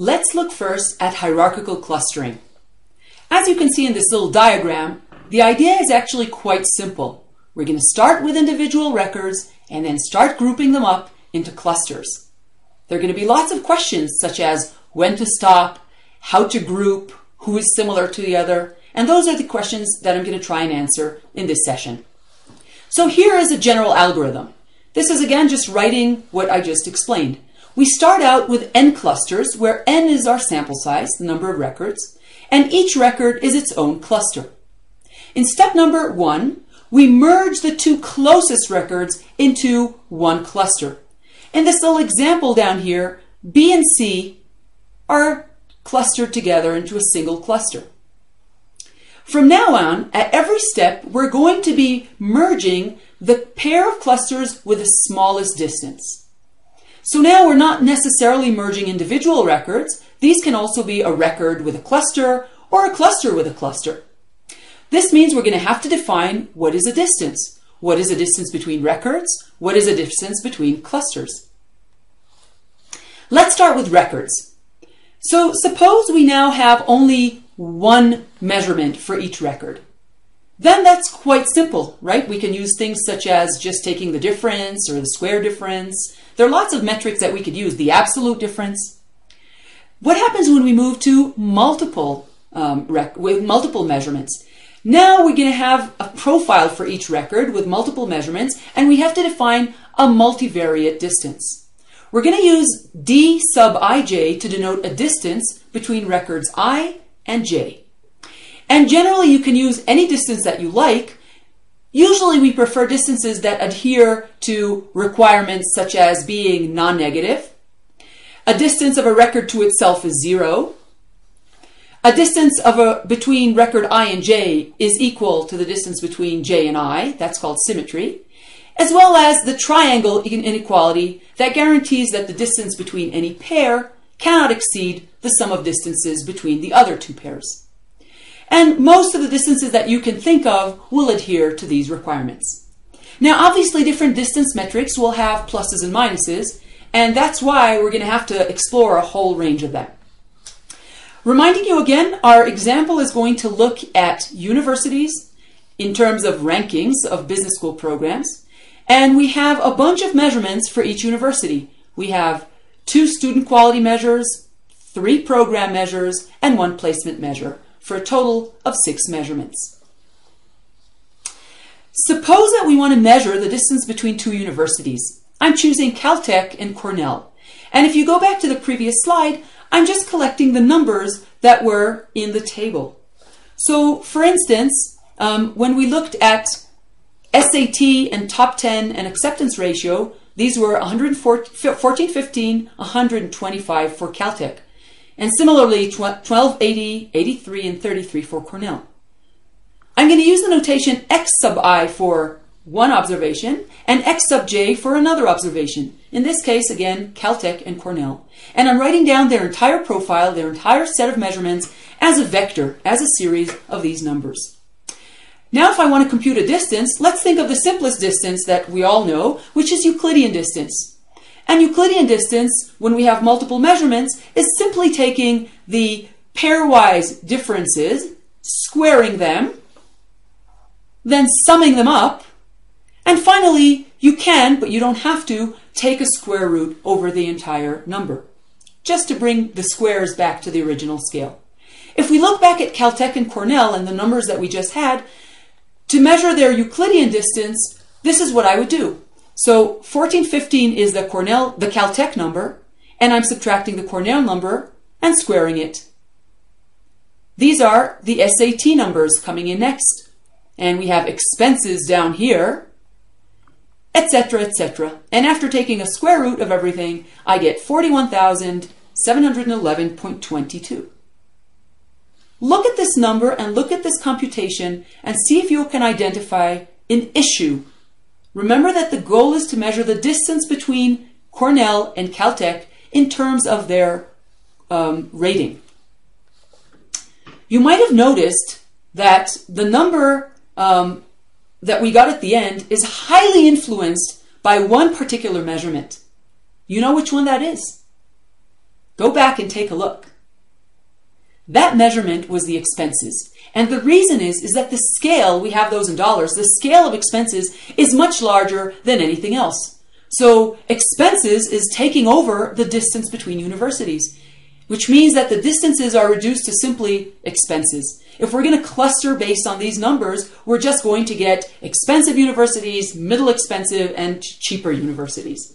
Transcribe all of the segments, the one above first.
Let's look first at hierarchical clustering. As you can see in this little diagram, the idea is actually quite simple. We're going to start with individual records and then start grouping them up into clusters. There are going to be lots of questions such as when to stop, how to group, who is similar to the other, and those are the questions that I'm going to try and answer in this session. So here is a general algorithm. This is again just writing what I just explained. We start out with n clusters, where n is our sample size, the number of records, and each record is its own cluster. In step number one, we merge the two closest records into one cluster. In this little example down here, B and C are clustered together into a single cluster. From now on, at every step, we're going to be merging the pair of clusters with the smallest distance. So now we're not necessarily merging individual records. These can also be a record with a cluster or a cluster with a cluster. This means we're going to have to define what is a distance. What is a distance between records? What is a distance between clusters? Let's start with records. So suppose we now have only one measurement for each record. Then that's quite simple, right? We can use things such as just taking the difference or the square difference there are lots of metrics that we could use. The absolute difference. What happens when we move to multiple um, with multiple measurements? Now we're going to have a profile for each record with multiple measurements, and we have to define a multivariate distance. We're going to use d sub ij to denote a distance between records i and j. And generally, you can use any distance that you like, Usually we prefer distances that adhere to requirements such as being non-negative. A distance of a record to itself is zero. A distance of a, between record i and j is equal to the distance between j and i. That's called symmetry. As well as the triangle inequality that guarantees that the distance between any pair cannot exceed the sum of distances between the other two pairs. And most of the distances that you can think of will adhere to these requirements. Now, obviously, different distance metrics will have pluses and minuses, and that's why we're going to have to explore a whole range of them. Reminding you again, our example is going to look at universities in terms of rankings of business school programs, and we have a bunch of measurements for each university. We have two student quality measures, three program measures, and one placement measure for a total of six measurements. Suppose that we want to measure the distance between two universities. I'm choosing Caltech and Cornell. And if you go back to the previous slide, I'm just collecting the numbers that were in the table. So, for instance, um, when we looked at SAT and top 10 and acceptance ratio, these were 114, 15, 125 for Caltech and similarly 1280, 83, and 33 for Cornell. I'm going to use the notation x sub i for one observation and x sub j for another observation. In this case, again, Caltech and Cornell. And I'm writing down their entire profile, their entire set of measurements as a vector, as a series of these numbers. Now, if I want to compute a distance, let's think of the simplest distance that we all know, which is Euclidean distance. And Euclidean distance, when we have multiple measurements, is simply taking the pairwise differences, squaring them, then summing them up, and finally, you can, but you don't have to, take a square root over the entire number, just to bring the squares back to the original scale. If we look back at Caltech and Cornell and the numbers that we just had, to measure their Euclidean distance, this is what I would do. So 1415 is the Cornell, the Caltech number, and I'm subtracting the Cornell number and squaring it. These are the SAT numbers coming in next. And we have expenses down here, etc., etc. And after taking a square root of everything, I get 41,711.22. Look at this number and look at this computation and see if you can identify an issue Remember that the goal is to measure the distance between Cornell and Caltech in terms of their um, rating. You might have noticed that the number um, that we got at the end is highly influenced by one particular measurement. You know which one that is? Go back and take a look. That measurement was the expenses. And the reason is, is that the scale, we have those in dollars, the scale of expenses is much larger than anything else. So expenses is taking over the distance between universities, which means that the distances are reduced to simply expenses. If we're going to cluster based on these numbers, we're just going to get expensive universities, middle expensive, and cheaper universities.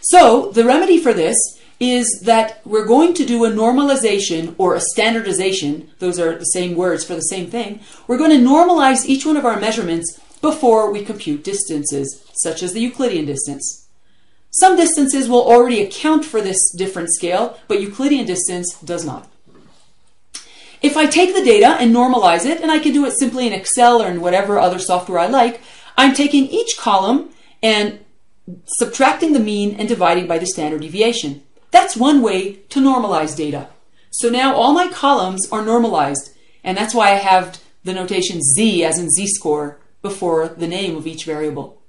So the remedy for this is that we're going to do a normalization or a standardization. Those are the same words for the same thing. We're going to normalize each one of our measurements before we compute distances, such as the Euclidean distance. Some distances will already account for this different scale, but Euclidean distance does not. If I take the data and normalize it, and I can do it simply in Excel or in whatever other software I like, I'm taking each column and subtracting the mean and dividing by the standard deviation. That's one way to normalize data. So now all my columns are normalized, and that's why I have the notation z as in z-score before the name of each variable.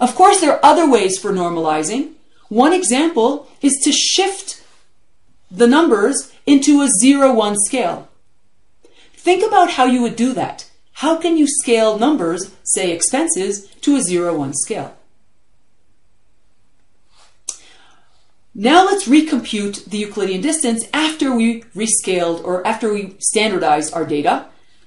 Of course, there are other ways for normalizing. One example is to shift the numbers into a 0-1 scale. Think about how you would do that. How can you scale numbers, say expenses, to a 0-1 scale? Now let's recompute the Euclidean distance after we rescaled or after we standardized our data.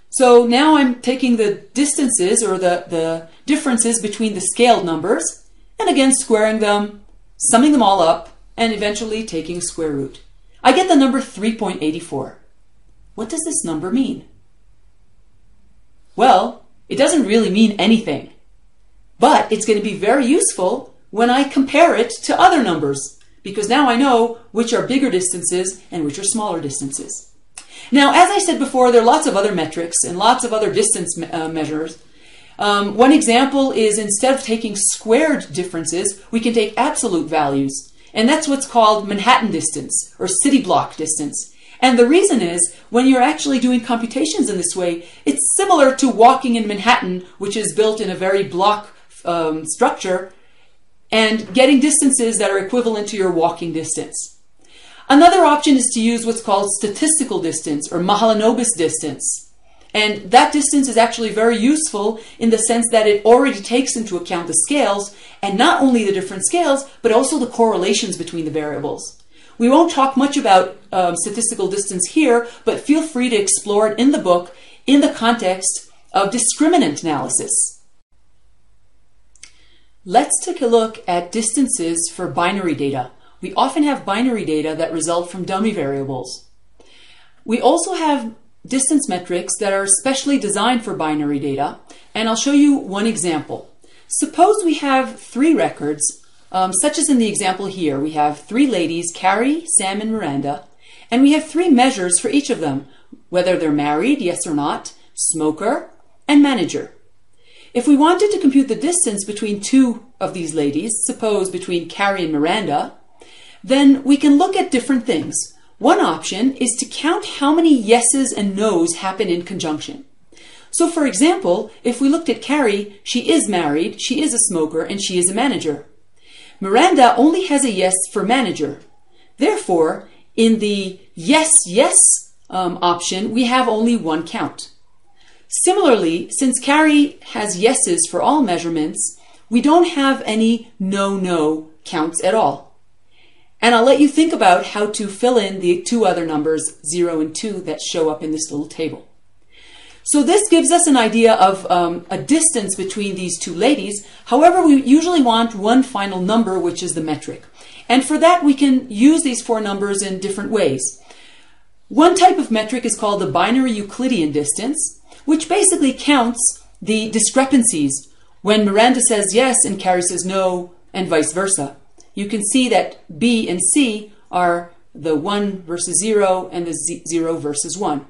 So now I'm taking the distances or the, the differences between the scaled numbers and again squaring them, summing them all up, and eventually taking square root. I get the number 3.84. What does this number mean? Well, it doesn't really mean anything, but it's going to be very useful when I compare it to other numbers because now I know which are bigger distances and which are smaller distances. Now, as I said before, there are lots of other metrics and lots of other distance me uh, measures. Um, one example is instead of taking squared differences, we can take absolute values. And that's what's called Manhattan distance or city block distance. And the reason is when you're actually doing computations in this way, it's similar to walking in Manhattan, which is built in a very block um, structure and getting distances that are equivalent to your walking distance. Another option is to use what's called statistical distance or Mahalanobis distance. And that distance is actually very useful in the sense that it already takes into account the scales and not only the different scales, but also the correlations between the variables. We won't talk much about um, statistical distance here, but feel free to explore it in the book in the context of discriminant analysis. Let's take a look at distances for binary data. We often have binary data that result from dummy variables. We also have distance metrics that are specially designed for binary data, and I'll show you one example. Suppose we have three records, um, such as in the example here. We have three ladies, Carrie, Sam, and Miranda, and we have three measures for each of them, whether they're married, yes or not, smoker, and manager. If we wanted to compute the distance between two of these ladies, suppose between Carrie and Miranda, then we can look at different things. One option is to count how many yeses and nos happen in conjunction. So for example, if we looked at Carrie, she is married, she is a smoker, and she is a manager. Miranda only has a yes for manager. Therefore, in the yes, yes um, option, we have only one count. Similarly, since Carrie has yeses for all measurements, we don't have any no-no counts at all. And I'll let you think about how to fill in the two other numbers, 0 and 2, that show up in this little table. So this gives us an idea of um, a distance between these two ladies. However, we usually want one final number, which is the metric. And for that, we can use these four numbers in different ways. One type of metric is called the binary Euclidean distance which basically counts the discrepancies when Miranda says yes and Carrie says no, and vice versa. You can see that B and C are the 1 versus 0 and the 0 versus 1.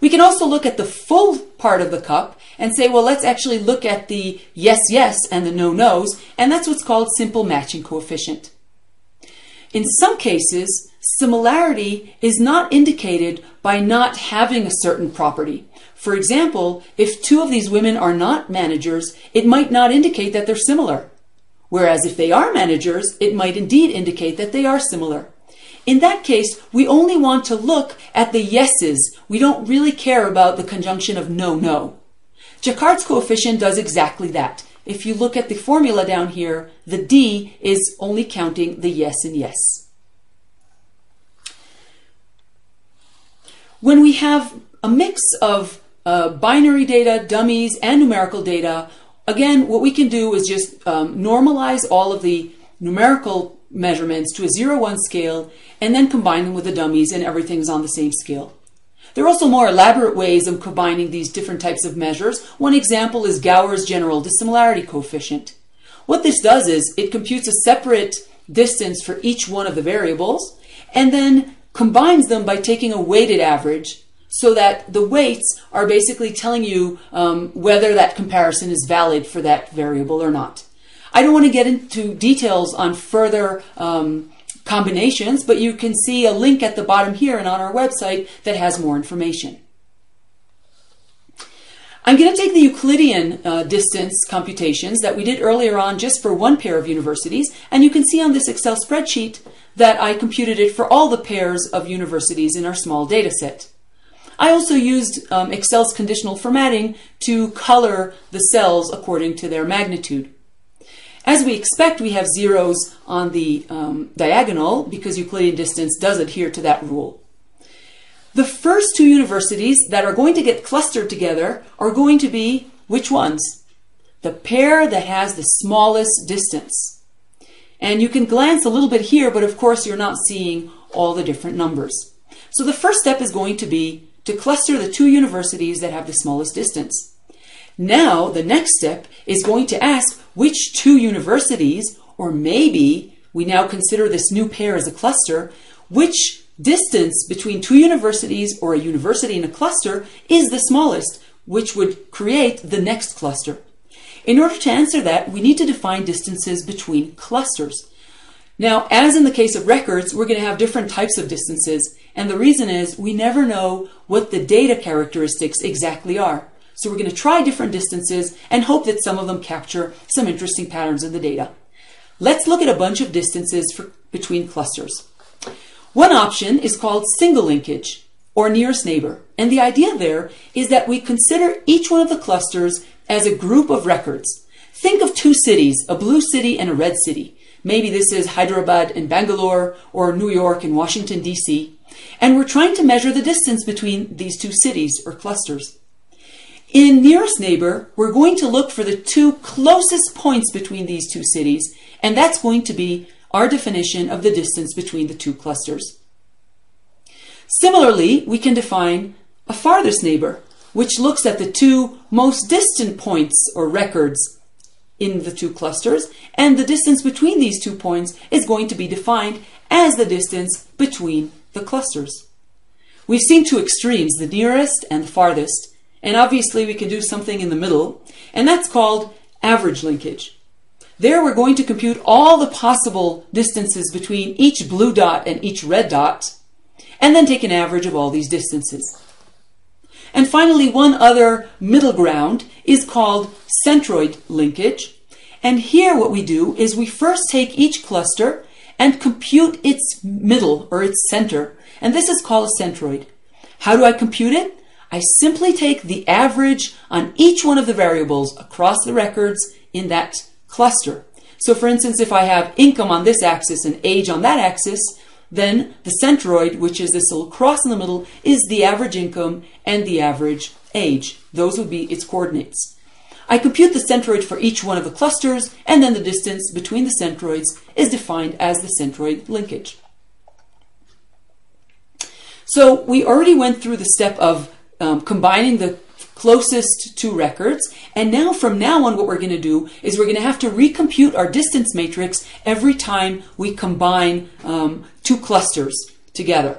We can also look at the full part of the cup and say, well, let's actually look at the yes, yes and the no, no's, and that's what's called simple matching coefficient. In some cases, similarity is not indicated by not having a certain property. For example, if two of these women are not managers, it might not indicate that they're similar. Whereas if they are managers, it might indeed indicate that they are similar. In that case, we only want to look at the yeses. We don't really care about the conjunction of no, no. Jaccard's coefficient does exactly that. If you look at the formula down here, the D is only counting the yes and yes. When we have a mix of uh, binary data, dummies, and numerical data, again, what we can do is just um, normalize all of the numerical measurements to a 0-1 scale and then combine them with the dummies and everything's on the same scale. There are also more elaborate ways of combining these different types of measures. One example is Gower's general dissimilarity coefficient. What this does is it computes a separate distance for each one of the variables and then combines them by taking a weighted average so that the weights are basically telling you um, whether that comparison is valid for that variable or not. I don't want to get into details on further um, combinations, but you can see a link at the bottom here and on our website that has more information. I'm going to take the Euclidean uh, distance computations that we did earlier on just for one pair of universities, and you can see on this Excel spreadsheet that I computed it for all the pairs of universities in our small data set. I also used um, Excel's conditional formatting to color the cells according to their magnitude. As we expect, we have zeros on the um, diagonal because Euclidean distance does adhere to that rule. The first two universities that are going to get clustered together are going to be which ones? The pair that has the smallest distance. And you can glance a little bit here, but of course you're not seeing all the different numbers. So the first step is going to be to cluster the two universities that have the smallest distance. Now, the next step is going to ask which two universities, or maybe we now consider this new pair as a cluster, which distance between two universities or a university in a cluster is the smallest, which would create the next cluster. In order to answer that, we need to define distances between clusters. Now, as in the case of records, we're going to have different types of distances, and the reason is we never know what the data characteristics exactly are. So we're going to try different distances and hope that some of them capture some interesting patterns in the data. Let's look at a bunch of distances for, between clusters. One option is called single linkage or nearest neighbor. And the idea there is that we consider each one of the clusters as a group of records. Think of two cities, a blue city and a red city. Maybe this is Hyderabad and Bangalore or New York and Washington, D.C. And we're trying to measure the distance between these two cities or clusters. In nearest neighbor, we're going to look for the two closest points between these two cities, and that's going to be our definition of the distance between the two clusters. Similarly, we can define a farthest neighbor, which looks at the two most distant points or records in the two clusters, and the distance between these two points is going to be defined as the distance between the clusters. We've seen two extremes, the nearest and the farthest, and obviously we can do something in the middle, and that's called average linkage. There we're going to compute all the possible distances between each blue dot and each red dot, and then take an average of all these distances. And finally, one other middle ground is called centroid linkage. And here what we do is we first take each cluster and compute its middle or its center. And this is called a centroid. How do I compute it? I simply take the average on each one of the variables across the records in that cluster. So for instance, if I have income on this axis and age on that axis, then the centroid, which is this little cross in the middle, is the average income and the average age. Those would be its coordinates. I compute the centroid for each one of the clusters, and then the distance between the centroids is defined as the centroid linkage. So we already went through the step of um, combining the closest to records. And now from now on, what we're going to do is we're going to have to recompute our distance matrix every time we combine um, two clusters together.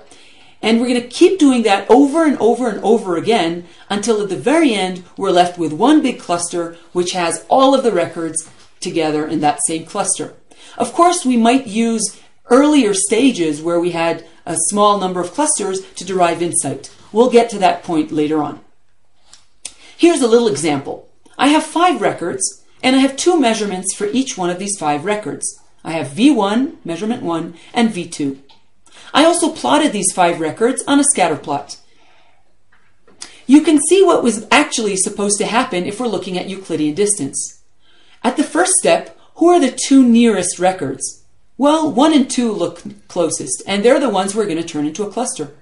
And we're going to keep doing that over and over and over again until at the very end, we're left with one big cluster which has all of the records together in that same cluster. Of course, we might use earlier stages where we had a small number of clusters to derive insight. We'll get to that point later on. Here's a little example. I have five records, and I have two measurements for each one of these five records. I have V1, measurement 1, and V2. I also plotted these five records on a scatter plot. You can see what was actually supposed to happen if we're looking at Euclidean distance. At the first step, who are the two nearest records? Well, 1 and 2 look closest, and they're the ones we're going to turn into a cluster.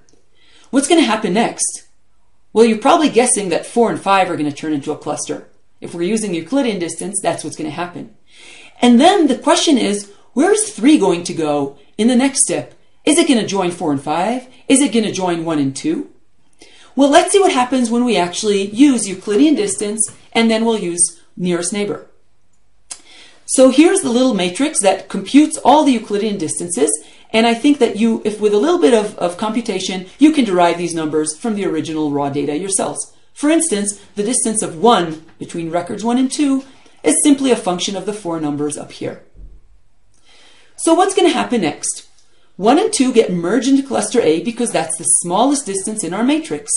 What's going to happen next? Well, you're probably guessing that 4 and 5 are going to turn into a cluster. If we're using Euclidean distance, that's what's going to happen. And then the question is, where's 3 going to go in the next step? Is it going to join 4 and 5? Is it going to join 1 and 2? Well, let's see what happens when we actually use Euclidean distance and then we'll use nearest neighbor. So here's the little matrix that computes all the Euclidean distances. And I think that you, if with a little bit of, of computation, you can derive these numbers from the original raw data yourselves. For instance, the distance of 1 between records 1 and 2 is simply a function of the four numbers up here. So what's going to happen next? 1 and 2 get merged into cluster A because that's the smallest distance in our matrix.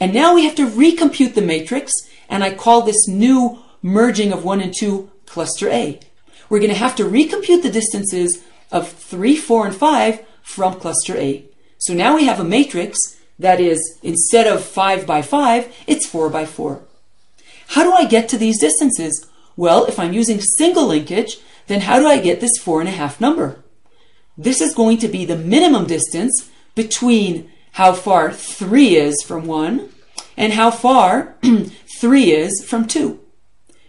And now we have to recompute the matrix, and I call this new merging of 1 and 2 cluster A. We're going to have to recompute the distances of 3, 4, and 5 from cluster A. So now we have a matrix that is, instead of 5 by 5, it's 4 by 4. How do I get to these distances? Well, if I'm using single linkage, then how do I get this 4.5 number? This is going to be the minimum distance between how far 3 is from 1 and how far 3 is from 2.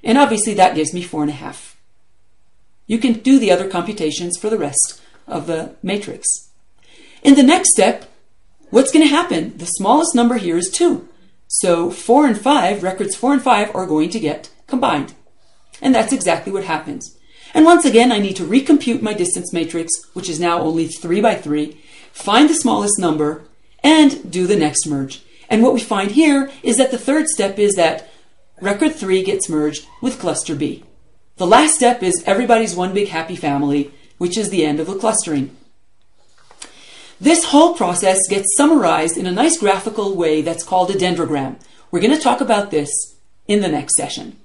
And obviously that gives me 4.5. You can do the other computations for the rest of the matrix. In the next step, what's going to happen? The smallest number here is 2. So 4 and 5, records 4 and 5 are going to get combined. And that's exactly what happens. And once again, I need to recompute my distance matrix, which is now only 3 by 3, find the smallest number, and do the next merge. And what we find here is that the third step is that record 3 gets merged with cluster B. The last step is everybody's one big happy family, which is the end of the clustering. This whole process gets summarized in a nice graphical way that's called a dendrogram. We're going to talk about this in the next session.